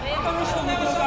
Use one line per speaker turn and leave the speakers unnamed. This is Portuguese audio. Parei, não, não, não, não,
não, não.